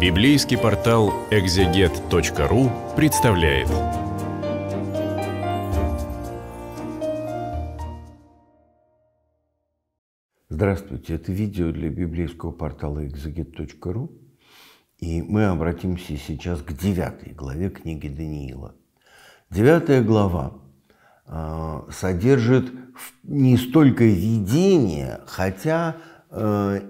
Библейский портал экзегет.ру представляет. Здравствуйте, это видео для библейского портала exeget.ru. И мы обратимся сейчас к девятой главе книги Даниила. Девятая глава э, содержит не столько видение, хотя э,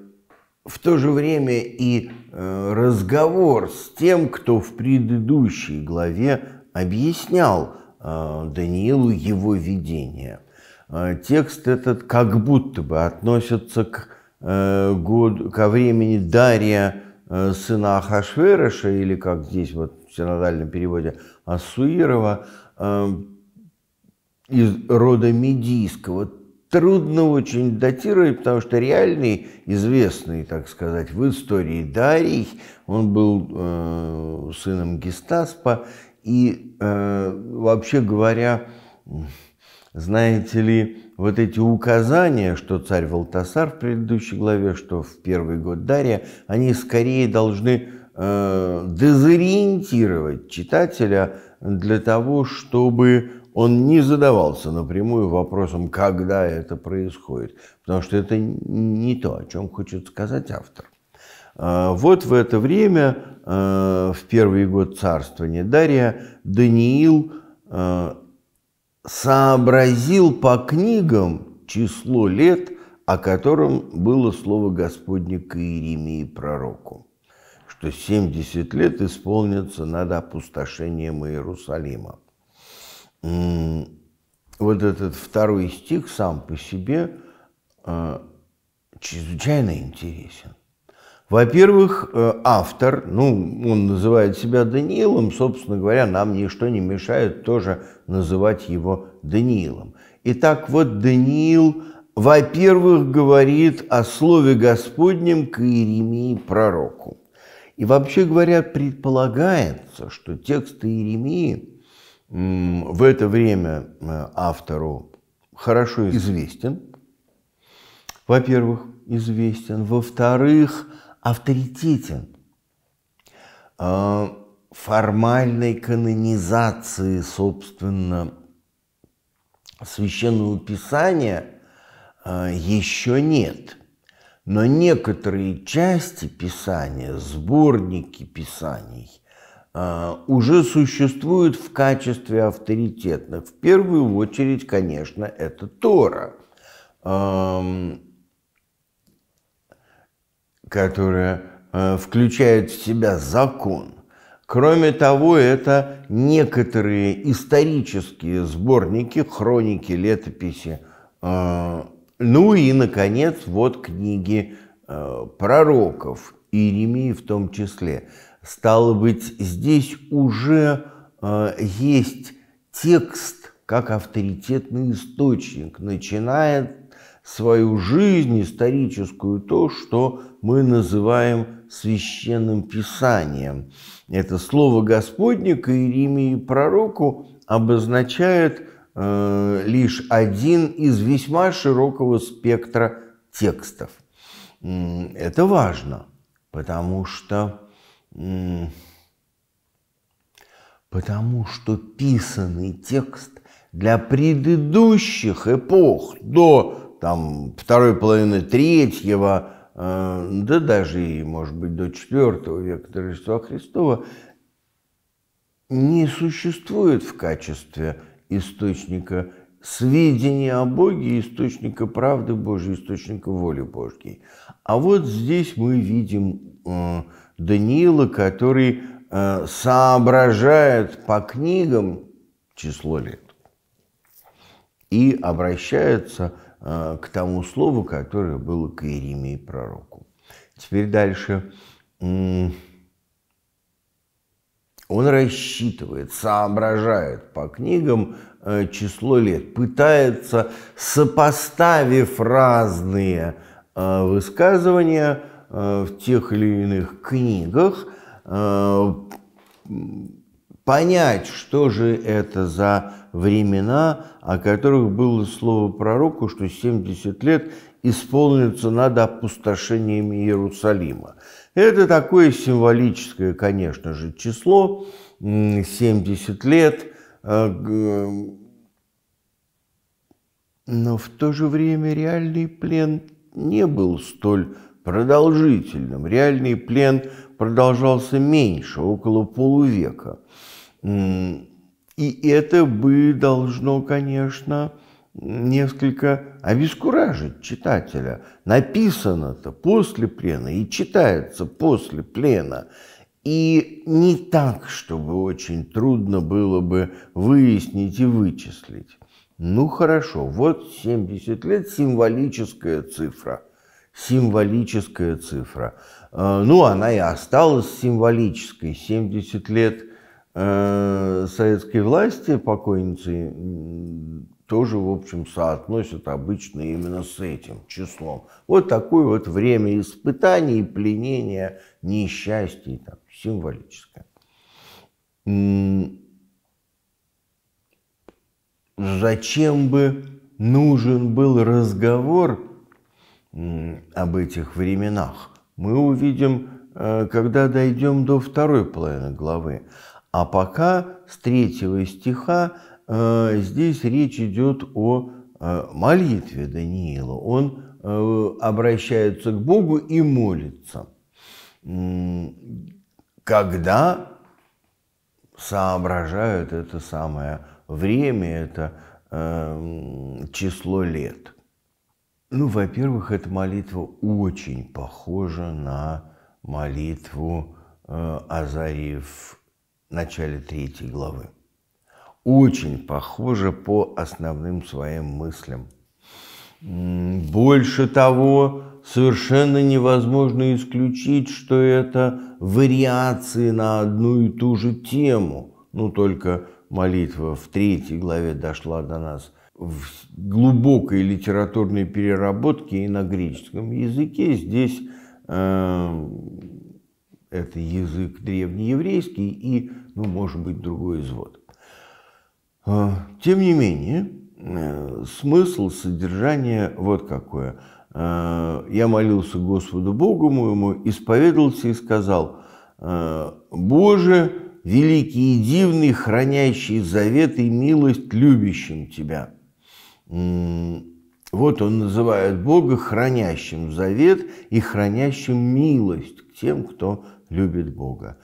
в то же время и э, разговор с тем, кто в предыдущей главе объяснял э, Даниилу его видение. Э, текст этот как будто бы относится к, год, ко времени Дария, сына Ахашверыша, или как здесь вот в синодальном переводе Ассуирова, из рода Медийского трудно очень датировать, потому что реальный, известный, так сказать, в истории Дарий, он был э, сыном Гестаспа, и э, вообще говоря, знаете ли, вот эти указания, что царь Валтасар в предыдущей главе, что в первый год Дария, они скорее должны э, дезориентировать читателя для того, чтобы он не задавался напрямую вопросом, когда это происходит, потому что это не то, о чем хочет сказать автор. А, вот в это время, а, в первый год царствования Дария, Даниил а, сообразил по книгам число лет, о котором было слово Господне к Иеремии пророку, что 70 лет исполнится над опустошением Иерусалима вот этот второй стих сам по себе э, чрезвычайно интересен. Во-первых, э, автор, ну, он называет себя Даниилом, собственно говоря, нам ничто не мешает тоже называть его Даниилом. Итак, вот Даниил, во-первых, говорит о слове Господнем к Иеремии пророку. И вообще говоря, предполагается, что текст Иеремии – в это время э, автору хорошо известен. Во-первых, известен. Во-вторых, авторитетен. А, формальной канонизации, собственно, священного писания а, еще нет. Но некоторые части писания, сборники писаний – уже существуют в качестве авторитетных. В первую очередь, конечно, это Тора, которая а, включает в себя закон. Кроме того, это некоторые исторические сборники, хроники, летописи. А, ну и, наконец, вот книги пророков, Иеремии в том числе. Стало быть, здесь уже э, есть текст как авторитетный источник, начинает свою жизнь историческую то, что мы называем священным писанием. Это слово Господне к Иеремии пророку обозначает э, лишь один из весьма широкого спектра текстов. Это важно, потому что Потому что писанный текст для предыдущих эпох, до там, второй половины третьего, э, да даже и, может быть, до четвертого века до Рождества Христова, не существует в качестве источника сведения о Боге, источника правды Божьей, источника воли Божьей. А вот здесь мы видим э, Даниила, который э, соображает по книгам число лет и обращается э, к тому слову, которое было к Иеремии пророку. Теперь дальше. Он рассчитывает, соображает по книгам э, число лет, пытается, сопоставив разные высказывания, Э, в тех или иных книгах э, понять, что же это за времена, о которых было слово пророку, что 70 лет исполнится над опустошением Иерусалима. Это такое символическое, конечно же, число, 70 лет, э, но в то же время реальный плен не был столь продолжительным. Реальный плен продолжался меньше, около полувека. И это бы должно, конечно, несколько обескуражить читателя. Написано-то после плена и читается после плена. И не так, чтобы очень трудно было бы выяснить и вычислить. Ну хорошо, вот 70 лет символическая цифра. Символическая цифра. Э, ну, она и осталась символической. 70 лет э, советской власти покойницы тоже, в общем, соотносят обычно именно с этим числом. Вот такое вот время испытаний, пленения, несчастья, там, символическое. Зачем бы нужен был разговор об этих временах, мы увидим, э, когда дойдем до второй половины главы. А пока с третьего стиха Э, здесь речь идет о э, молитве Даниила. Он обращается к Богу и молится. Когда соображают это самое время, это число лет. Ну, во-первых, эта молитва очень похожа на молитву Азарии в начале третьей главы очень похоже по основным своим мыслям. Больше того, совершенно невозможно исключить, что это вариации на одну и ту же тему. Ну, только молитва в третьей главе дошла до нас в глубокой литературной переработке и на греческом языке. Здесь э, это язык древнееврейский и, ну, может быть, другой извод. А, тем не менее, э, смысл, содержание вот какое. А, я молился Господу Богу моему, исповедался и сказал, «А, «Боже, великий и дивный, хранящий завет и милость любящим Тебя». Вот он называет Бога хранящим завет и хранящим милость к тем, кто любит Бога.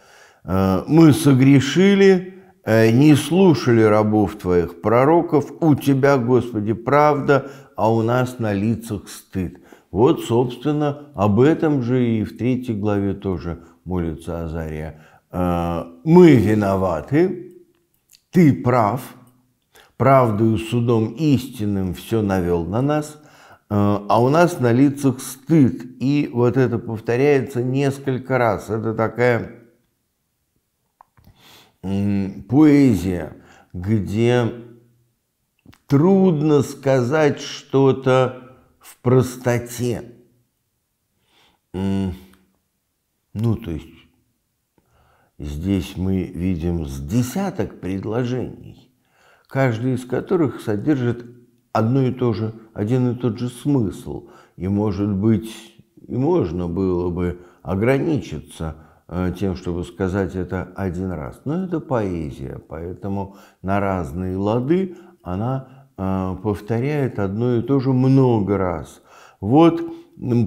Мы согрешили, Э, не слушали рабов твоих пророков, у тебя, Господи, правда, а у нас на лицах стыд. Вот, собственно, об этом же и в третьей главе тоже молится Азария. «Э, мы виноваты, ты прав, правдою, судом истинным все навел на нас, э, а у нас на лицах стыд. И вот это повторяется несколько раз. Это такая поэзия, где трудно сказать что-то в простоте. Ну, то есть здесь мы видим с десяток предложений, каждый из которых содержит одно и то же, один и тот же смысл. И, может быть, и можно было бы ограничиться – Э, тем, чтобы сказать это один раз. Но это поэзия, поэтому на разные лады она э, повторяет одно и то же много раз. Вот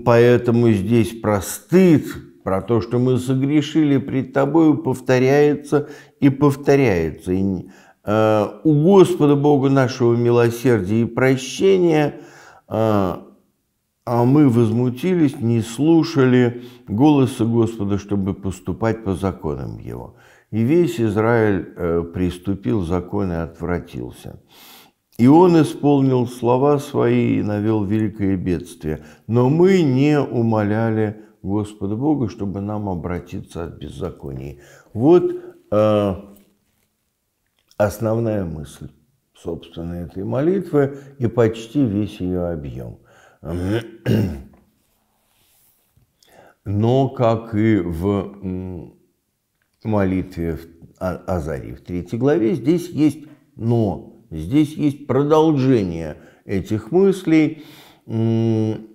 поэтому здесь про стыд, про то, что мы согрешили пред тобою, повторяется и повторяется. И, у Господа Бога нашего милосердия и прощения а мы возмутились, не слушали голоса Господа, чтобы поступать по законам Его. И весь Израиль э, приступил закон и отвратился. И он исполнил слова свои и навел великое бедствие. Но мы не умоляли Господа Бога, чтобы нам обратиться от беззаконий. Вот э, основная мысль, собственно, этой молитвы и почти весь ее объем. Но, как и в молитве Азарии в третьей главе, здесь есть «но». Здесь есть продолжение этих мыслей. Ныне,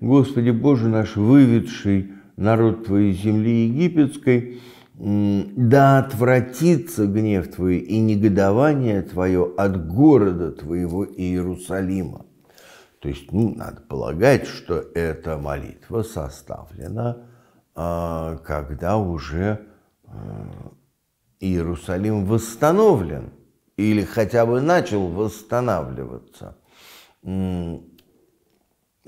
Господи Боже наш, выведший народ Твоей земли египетской, да отвратится гнев Твой и негодование Твое от города Твоего Иерусалима. То есть, ну, надо полагать, что эта молитва составлена, а, когда уже а, Иерусалим восстановлен или хотя бы начал восстанавливаться.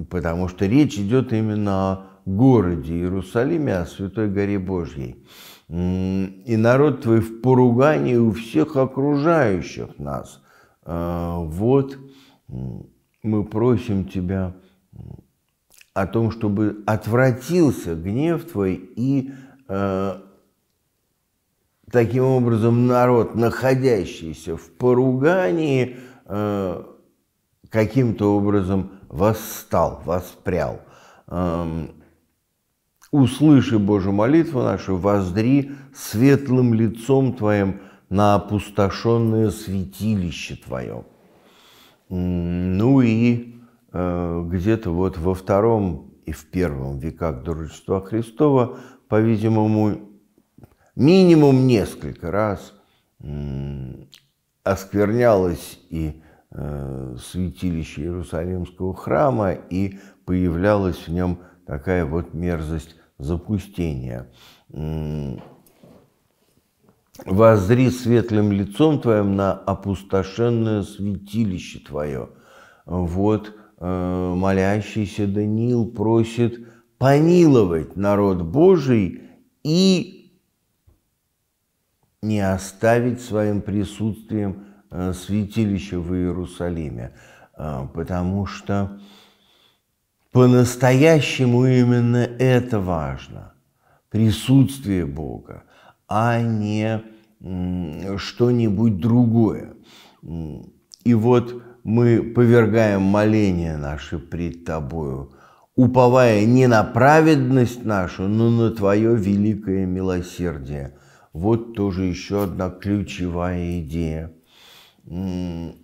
Потому что речь идет именно о городе Иерусалиме, о Святой Горе Божьей. И народ твой в поругании у всех окружающих нас. А, вот мы просим тебя о том, чтобы отвратился гнев твой и а, таким образом народ, находящийся в поругании, а, каким-то образом восстал, воспрял. Услыши Божью молитву нашу, воздри светлым лицом Твоим на опустошенное святилище Твое. Ну и э, где-то вот во втором и в первом веках до Рождества Христова, по-видимому, минимум несколько раз осквернялось и э, святилище Иерусалимского храма, и появлялась в нем такая вот мерзость запустения. «Возри светлым лицом твоим на опустошенное святилище твое». Вот э, молящийся Даниил просит помиловать народ Божий и не оставить своим присутствием э, святилище в Иерусалиме, э, потому что по-настоящему именно это важно. Присутствие Бога, а не что-нибудь другое. И вот мы повергаем моление наше пред Тобою, уповая не на праведность нашу, но на Твое великое милосердие. Вот тоже еще одна ключевая идея. Мы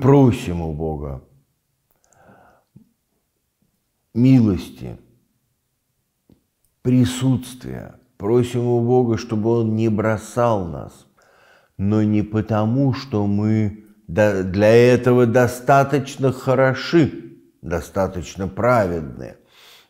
просим у Бога милости, присутствия. Просим у Бога, чтобы Он не бросал нас, но не потому, что мы для этого достаточно хороши, достаточно праведны,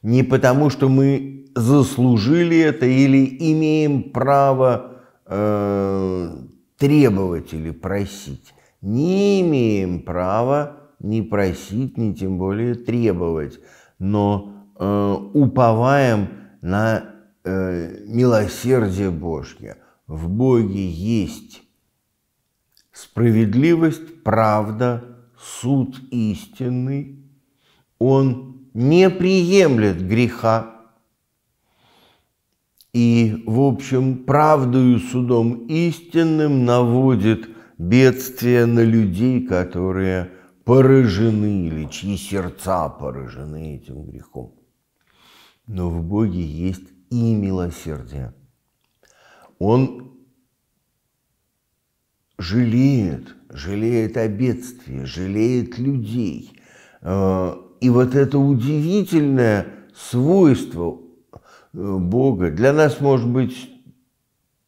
не потому, что мы заслужили это или имеем право э, требовать или просить. Не имеем права ни просить, ни тем более требовать но э, уповаем на э, милосердие Божье. В Боге есть справедливость, правда, суд истинный. Он не приемлет греха. И, в общем, правдою судом истинным наводит бедствие на людей, которые поражены или чьи сердца поражены этим грехом. Но в Боге есть и милосердие. Он жалеет, жалеет о бедствии, жалеет людей. Э, и вот это удивительное свойство э, Бога для нас может быть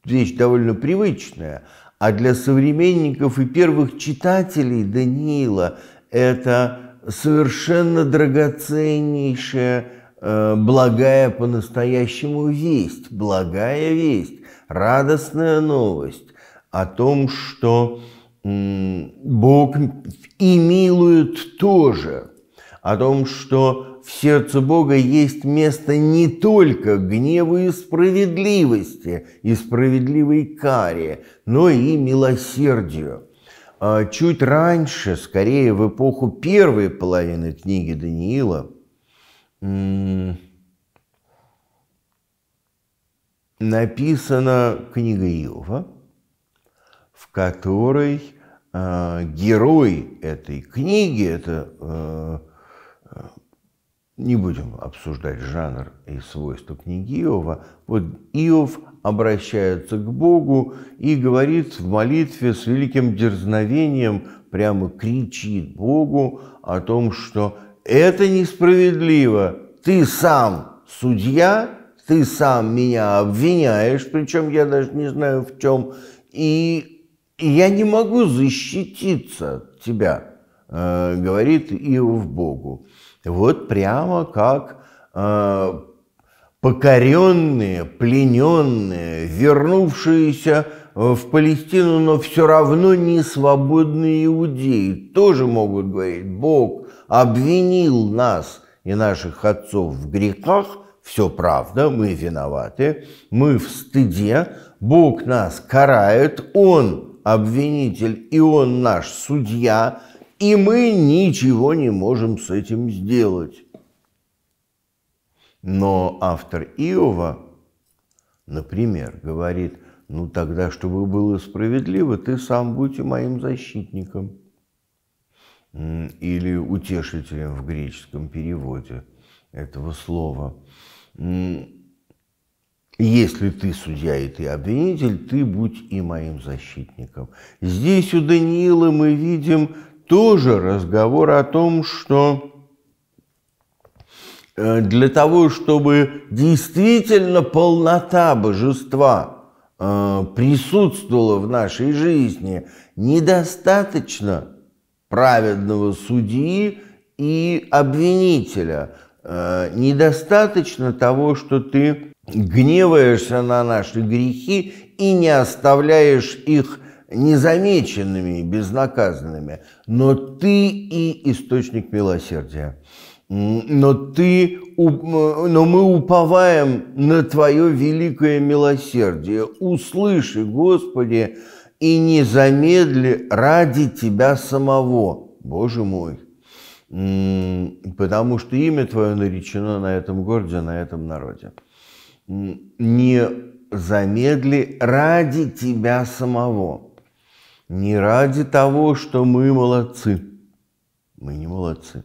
вещь довольно привычная, а для современников и первых читателей Даниила это совершенно драгоценнейшая, э, благая по-настоящему весть, благая весть, радостная новость о том, что Бог и милует тоже, о том, что в сердце Бога есть место не только гневу и справедливости, и справедливой каре, но и милосердию. А чуть раньше, скорее в эпоху первой половины книги Даниила, написана книга Иова, в которой э, герой этой книги, это э, не будем обсуждать жанр и свойства книги Иова. Вот Иов обращается к Богу и говорит в молитве с великим дерзновением, прямо кричит Богу о том, что это несправедливо. Ты сам судья, ты сам меня обвиняешь, причем я даже не знаю в чем, и я не могу защититься от тебя, э, говорит Иов Богу. Вот прямо как э, покоренные, плененные, вернувшиеся в Палестину, но все равно не свободные иудеи, тоже могут говорить, Бог обвинил нас и наших отцов в грехах, все правда, мы виноваты, мы в стыде, Бог нас карает, Он обвинитель и Он наш судья, и мы ничего не можем с этим сделать. Но автор Иова, например, говорит, ну тогда, чтобы было справедливо, ты сам будь моим защитником или утешителем в греческом переводе этого слова. Если ты судья и ты обвинитель, ты будь и моим защитником. Здесь у Даниила мы видим тоже разговор о том, что э, для того, чтобы действительно полнота божества э, присутствовала в нашей жизни, недостаточно праведного судьи и обвинителя. Э, недостаточно того, что ты гневаешься на наши грехи и не оставляешь их незамеченными, безнаказанными, но ты и источник милосердия. Но, ты, но мы уповаем на Твое великое милосердие. Услыши, Господи, и не замедли ради Тебя самого, Боже мой. Потому что имя Твое наречено на этом городе, на этом народе. Не замедли ради Тебя самого не ради того, что мы молодцы. Мы не молодцы.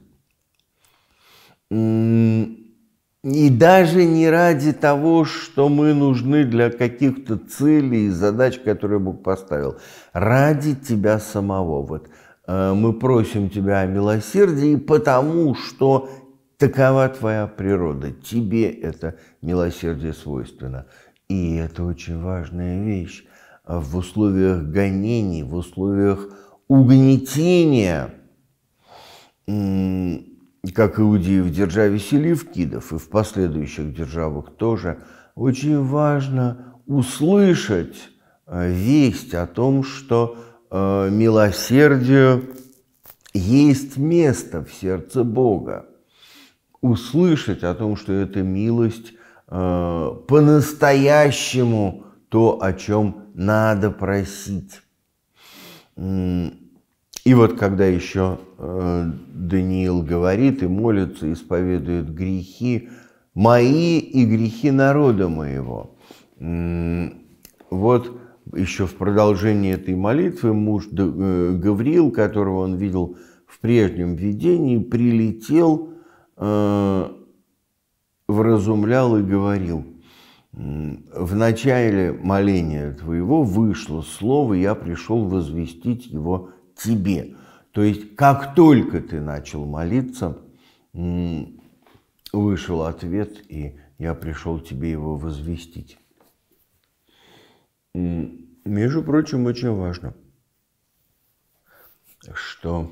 И даже не ради того, что мы нужны для каких-то целей и задач, которые Бог поставил. Ради тебя самого. Вот э, мы просим тебя о милосердии, потому что такова твоя природа. Тебе это милосердие свойственно. И это очень важная вещь в условиях гонений, в условиях угнетения, как иудеи в державе Селевкидов и в последующих державах тоже, очень важно услышать э, весть о том, что э, милосердию есть место в сердце Бога. Услышать о том, что эта милость э, по-настоящему то, о чем надо просить. И вот когда еще э, Даниил говорит и молится, исповедует грехи мои и грехи народа моего. Вот еще в продолжении этой молитвы муж э, Гавриил, которого он видел в прежнем видении, прилетел, э, вразумлял и говорил – в начале моления твоего вышло слово, я пришел возвестить его тебе. То есть, как только ты начал молиться, вышел ответ, и я пришел тебе его возвестить. Между прочим, очень важно, что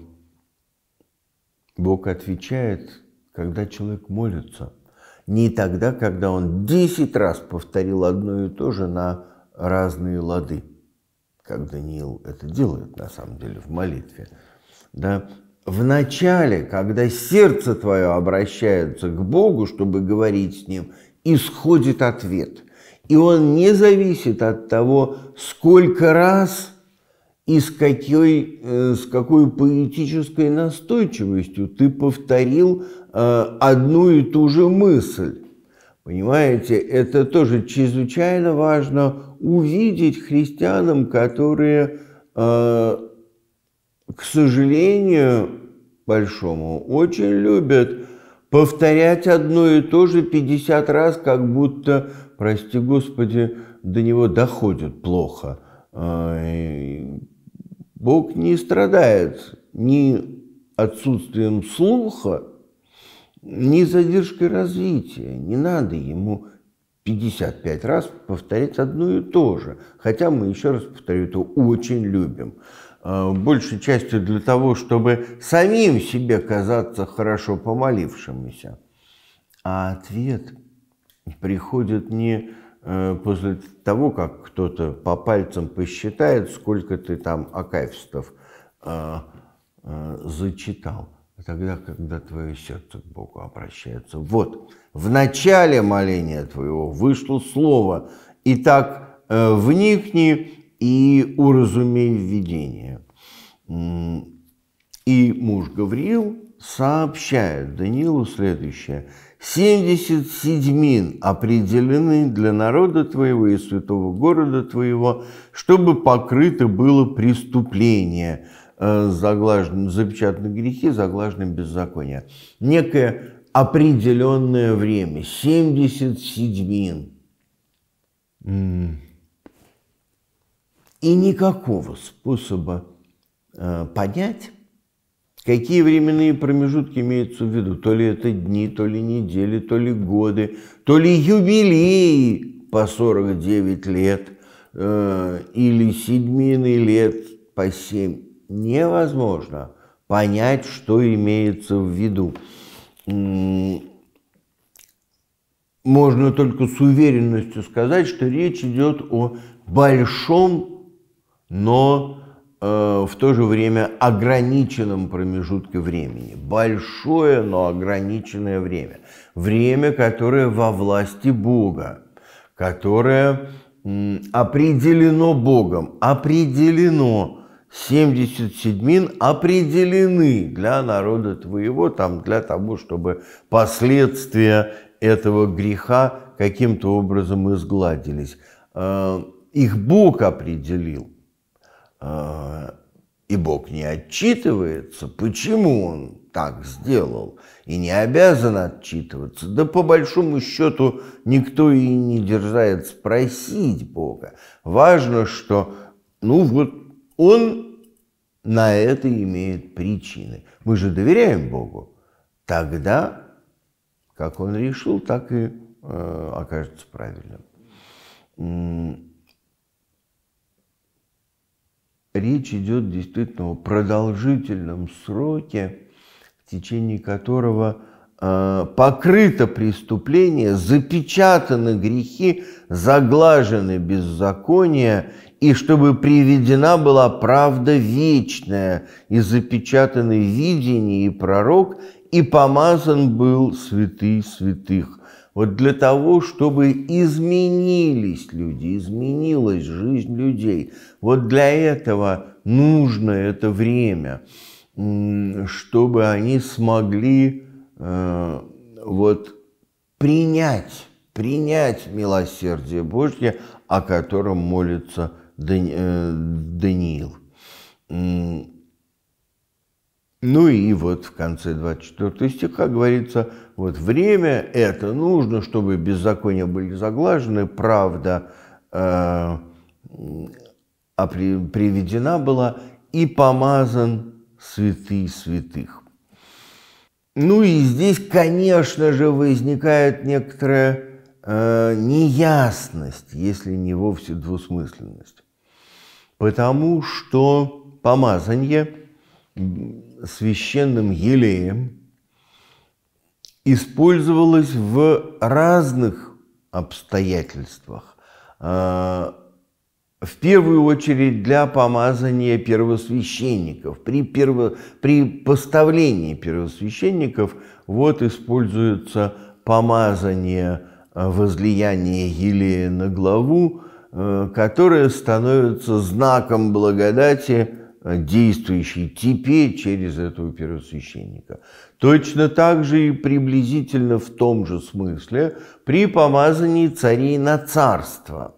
Бог отвечает, когда человек молится – не тогда, когда он 10 раз повторил одно и то же на разные лады, как Даниил это делает на самом деле в молитве. Да? В начале, когда сердце твое обращается к Богу, чтобы говорить с Ним, исходит ответ. И он не зависит от того, сколько раз и с какой, э, с какой поэтической настойчивостью ты повторил одну и ту же мысль. Понимаете, это тоже чрезвычайно важно увидеть христианам, которые, э, к сожалению большому, очень любят повторять одно и то же 50 раз, как будто, прости Господи, до него доходит плохо. А, Бог не страдает ни отсутствием слуха, ни задержкой развития. Не надо ему 55 раз повторять одно и то же. Хотя мы, еще раз повторю, это очень любим. А, большей частью для того, чтобы самим себе казаться хорошо помолившимися. А ответ приходит не э, после того, как кто-то по пальцам посчитает, сколько ты там акафистов э, э, зачитал, а тогда, когда твое сердце к Богу обращается. Вот, в начале моления твоего вышло слово, итак, вникни и уразумей видение. И муж Гавриил сообщает Даниилу следующее. 70 седьмин определены для народа твоего и святого города твоего, чтобы покрыто было преступление, э, заглажены, запечатаны грехи, заглажены беззакония. Некое определенное время, 70 седьмин. И никакого способа э, понять, какие временные промежутки имеются в виду. То ли это дни, то ли недели, то ли годы, то ли юбилеи по 49 лет э, или седьмины лет по 7. Невозможно понять, что имеется в виду. Можно только с уверенностью сказать, что речь идет о большом но э, в то же время ограниченном промежутке времени. Большое, но ограниченное время. Время, которое во власти Бога, которое определено Богом, определено 70 седьмин определены для народа твоего, там, для того, чтобы последствия этого греха каким-то образом изгладились. Э, их Бог определил. А, и Бог не отчитывается, почему он так сделал, и не обязан отчитываться. Да по большому счету никто и не дерзает спросить Бога. Важно, что, ну вот, он на это имеет причины. Мы же доверяем Богу. Тогда, как он решил, так и э, окажется правильным речь идет действительно о продолжительном сроке, в течение которого э, покрыто преступление, запечатаны грехи, заглажены беззакония, и чтобы приведена была правда вечная, и запечатаны видение и пророк, и помазан был святый святых. Вот для того, чтобы изменились люди, изменилась жизнь людей. Вот для этого нужно это время, чтобы они смогли э, вот принять, принять милосердие Божье, о котором молится э, Даниил. Ну и вот в конце 24 стиха говорится, вот время это нужно, чтобы беззакония были заглажены, правда э, а при, приведена была, и помазан святый святых. Ну и здесь, конечно же, возникает некоторая э, неясность, если не вовсе двусмысленность. Потому что помазание священным елеем использовалось в разных обстоятельствах. А, в первую очередь для помазания первосвященников. При, перво, при поставлении первосвященников вот используется помазание возлияния елея на главу, а, которое становится знаком благодати Э, действующий теперь через этого первосвященника. Точно так же и приблизительно в том же смысле при помазании царей на царство.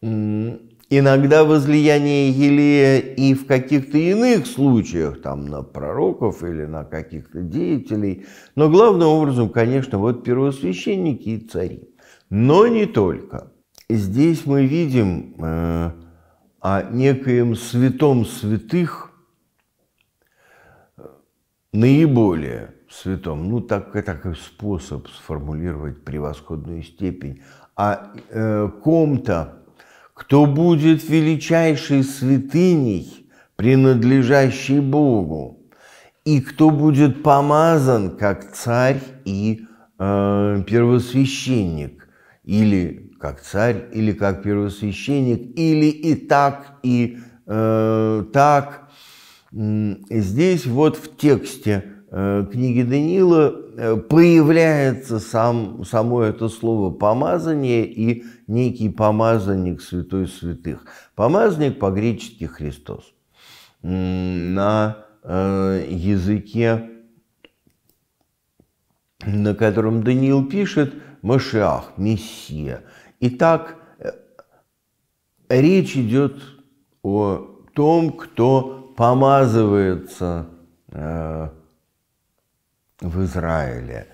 иногда возлияние Елея и в каких-то иных случаях, там на пророков или на каких-то деятелей, но главным образом, конечно, вот первосвященники и цари. Но не только. Здесь мы видим э, о некоем святом святых, наиболее святом, ну так, такой способ сформулировать превосходную степень, о э, ком-то, кто будет величайшей святыней, принадлежащей Богу, и кто будет помазан как царь и э, первосвященник, или как царь, или как первосвященник, или и так, и э, так. Здесь вот в тексте э, книги Даниила э, появляется сам, само это слово «помазание» и некий помазанник святой святых. Помазанник по-гречески Христос. На э, языке, на котором Даниил пишет, Машиах, Мессия. Итак, речь идет о том, кто помазывается э, в Израиле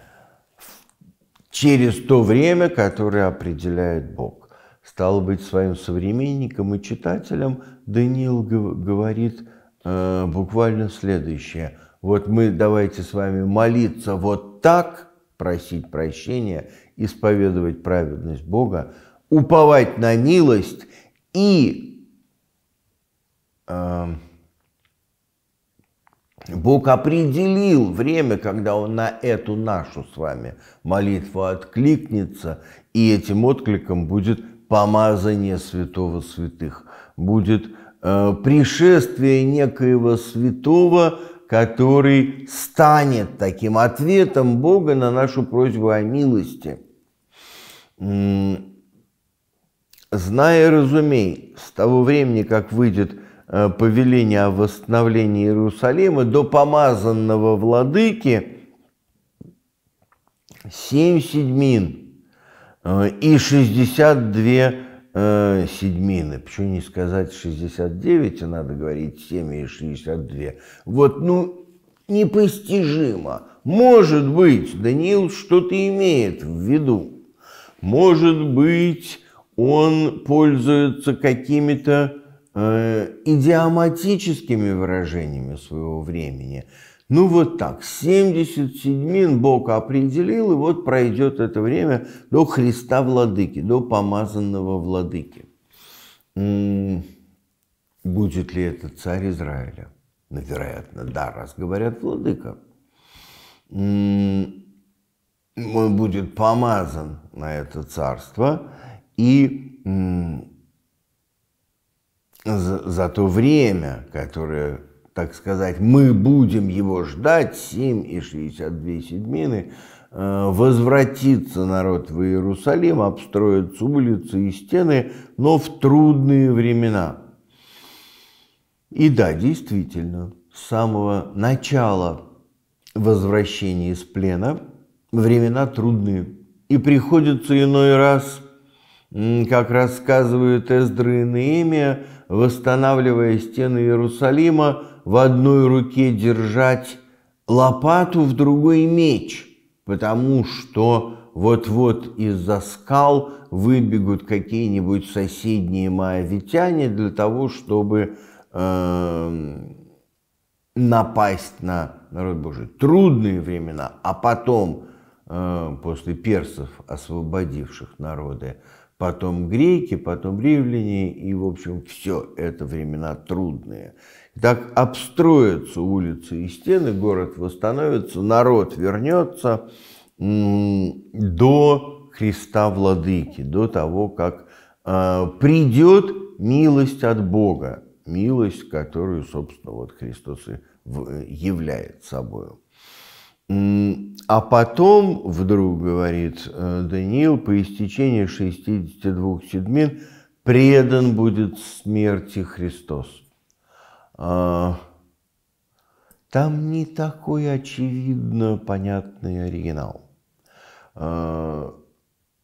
через то время, которое определяет Бог. Стало быть, своим современникам и читателям Даниил говорит э, буквально следующее. Вот мы давайте с вами молиться вот так, просить прощения, исповедовать праведность Бога, уповать на милость и э, Бог определил время, когда Он на эту нашу с вами молитву откликнется, и этим откликом будет помазание святого святых, будет э, пришествие некоего святого, который станет таким ответом Бога на нашу просьбу о милости. Зная, разумей, с того времени, как выйдет Э, повеление о восстановлении Иерусалима до помазанного владыки семь седьмин э, и 62 э, седьмины. Почему не сказать 69, а надо говорить 7 и 62. Вот, ну, непостижимо. Может быть, Даниил что-то имеет в виду. Может быть, он пользуется какими-то Э, идиоматическими выражениями своего времени. Ну вот так, 70 седьмин Бог определил, и вот пройдет это время до Христа Владыки, до помазанного Владыки. Будет ли это царь Израиля? Ну, вероятно, да, раз говорят Владыка. Он будет помазан на это царство, и за, за то время, которое, так сказать, мы будем его ждать, 7 и 62 седьмины, э, возвратится народ в Иерусалим, обстроятся улицы и стены, но в трудные времена. И да, действительно, с самого начала возвращения из плена времена трудные. И приходится иной раз, как рассказывают Эздра и Неемия, восстанавливая стены Иерусалима, в одной руке держать лопату, в другой меч, потому что вот-вот из-за скал выбегут какие-нибудь соседние моавитяне для того, чтобы э, напасть на народ Божий. Трудные времена, а потом, э, после персов, освободивших народы, потом греки, потом римляне, и, в общем, все это времена трудные. Так обстроятся улицы и стены, город восстановится, народ вернется до Христа Владыки, до того, как э, придет милость от Бога, милость, которую, собственно, вот Христос и являет собой. А потом, вдруг говорит э, Даниил, по истечении 62 седмин предан будет смерти Христос. А, там не такой очевидно понятный оригинал. А,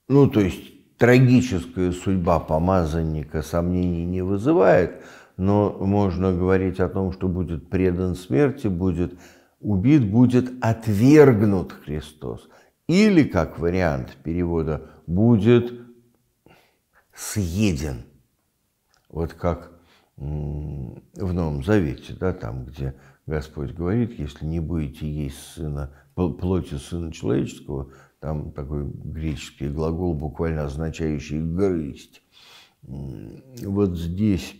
ну, то есть трагическая судьба помазанника сомнений не вызывает, но можно говорить о том, что будет предан смерти, будет убит, будет отвергнут Христос. Или, как вариант перевода, будет съеден. Вот как в Новом Завете, да, там, где Господь говорит, если не будете есть сына, плоти Сына Человеческого, там такой греческий глагол, буквально означающий «грызть». Вот здесь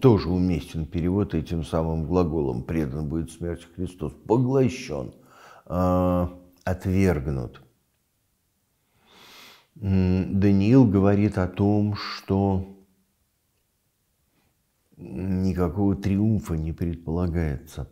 тоже уместен перевод этим самым глаголом «предан будет смерти Христос», поглощен, а, отвергнут. Даниил говорит о том, что никакого триумфа не предполагается.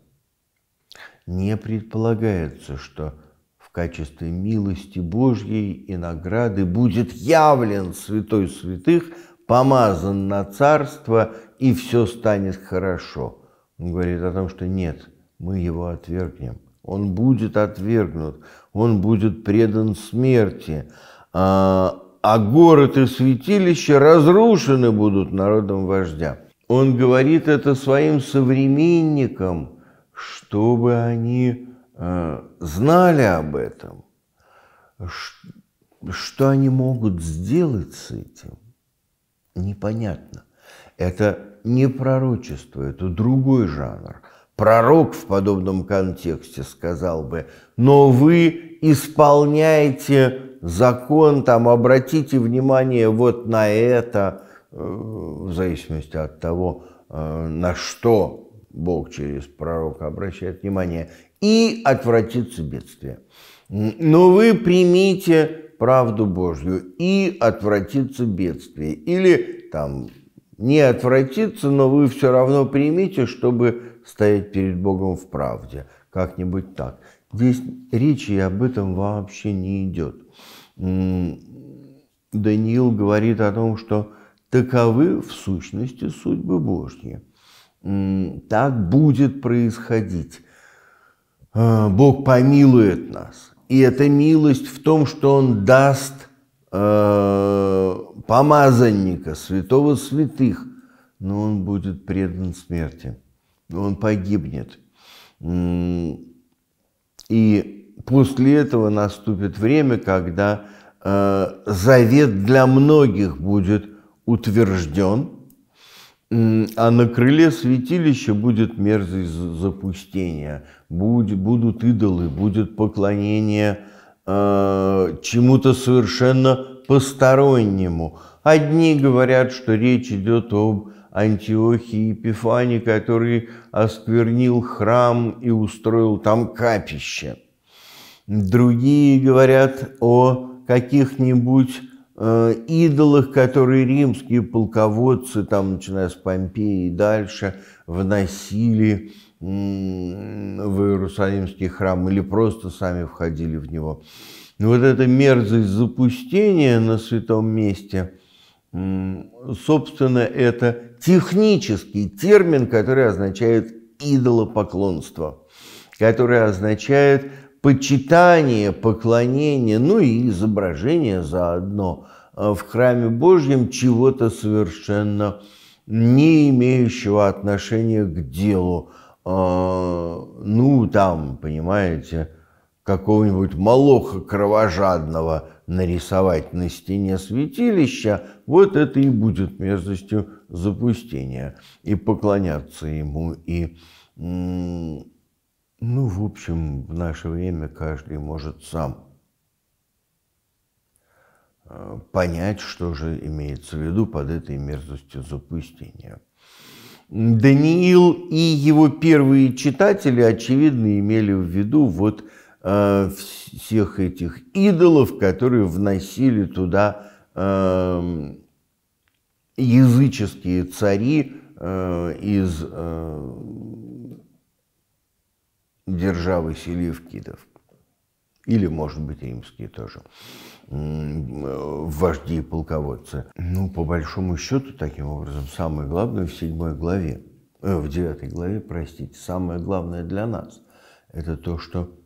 Не предполагается, что в качестве милости Божьей и награды будет явлен святой святых, помазан на царство, и все станет хорошо. Он говорит о том, что нет, мы его отвергнем. Он будет отвергнут, он будет предан смерти, а, а город и святилище разрушены будут народом вождя. Он говорит это своим современникам, чтобы они э, знали об этом, что они могут сделать с этим, непонятно. Это не пророчество, это другой жанр. Пророк в подобном контексте сказал бы, но вы исполняете закон, там, обратите внимание вот на это, в зависимости от того, э, на что Бог через пророка обращает внимание, и отвратится бедствие. Но вы примите правду Божью, и отвратится бедствие. Или там не отвратится, но вы все равно примите, чтобы стоять перед Богом в правде. Как-нибудь так. Здесь речи об этом вообще не идет. Даниил говорит о том, что Таковы в сущности судьбы Божьи. Так будет происходить. А, Бог помилует нас. И эта милость в том, что Он даст э, помазанника, святого святых, но он будет предан смерти, он погибнет. И после этого наступит время, когда э, завет для многих будет утвержден, а на крыле святилища будет мерзость запустения, будет, будут идолы, будет поклонение э, чему-то совершенно постороннему. Одни говорят, что речь идет об Антиохии Епифане, который осквернил храм и устроил там капище. Другие говорят о каких-нибудь идолах, которые римские полководцы, там, начиная с Помпеи и дальше, вносили в Иерусалимский храм или просто сами входили в него. Но вот эта мерзость запустения на святом месте, собственно, это технический термин, который означает идолопоклонство, который означает почитание, поклонение, ну и изображение заодно э, в храме Божьем чего-то совершенно не имеющего отношения к делу. Э, ну, там, понимаете, какого-нибудь молоха кровожадного нарисовать на стене святилища, вот это и будет мерзостью запустения. И поклоняться ему, и ну, в общем, в наше время каждый может сам э, понять, что же имеется в виду под этой мерзостью запустения. Даниил и его первые читатели, очевидно, имели в виду вот э, всех этих идолов, которые вносили туда э, языческие цари э, из э, державы Селевкидов. Или, может быть, римские тоже вожди и полководцы. Ну, по большому счету, таким образом, самое главное в седьмой главе, э, в девятой главе, простите, самое главное для нас – это то, что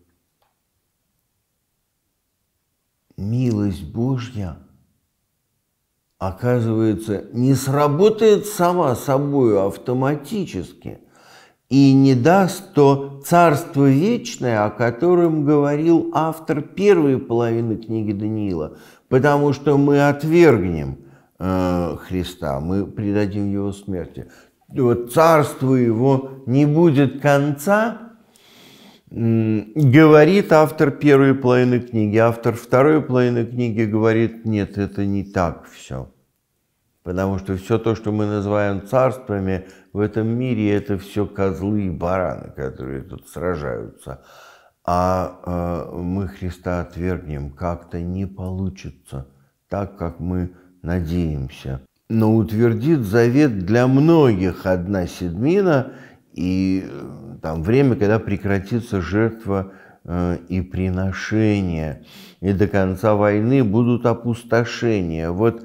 милость Божья, оказывается, не сработает сама собою автоматически и не даст то царство вечное, о котором говорил автор первой половины книги Даниила, потому что мы отвергнем э, Христа, мы предадим Его смерти. Вот царство Его не будет конца, говорит автор первой половины книги. Автор второй половины книги говорит, нет, это не так все. Потому что все то, что мы называем царствами в этом мире, это все козлы и бараны, которые тут сражаются. А э, мы Христа отвергнем, как-то не получится так, как мы надеемся. Но утвердит завет для многих одна седмина – и э, там время, когда прекратится жертва э, и приношение, и до конца войны будут опустошения. Вот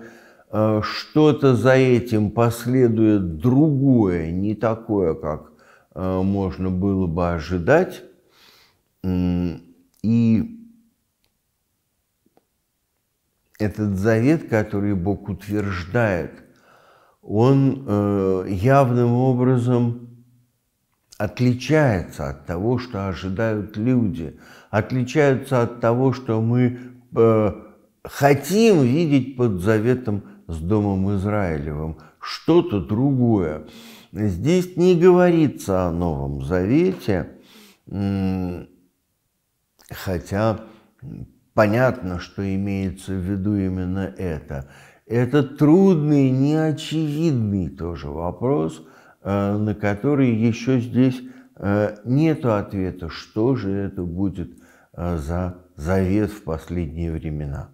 что-то за этим последует другое, не такое, как э, можно было бы ожидать. И этот завет, который Бог утверждает, он э, явным образом отличается от того, что ожидают люди, отличаются от того, что мы э, хотим видеть под заветом с Домом Израилевым, что-то другое. Здесь не говорится о Новом Завете, хотя понятно, что имеется в виду именно это. Это трудный, неочевидный тоже вопрос – Э, на которые еще здесь э, нет ответа, что же это будет э, за завет в последние времена.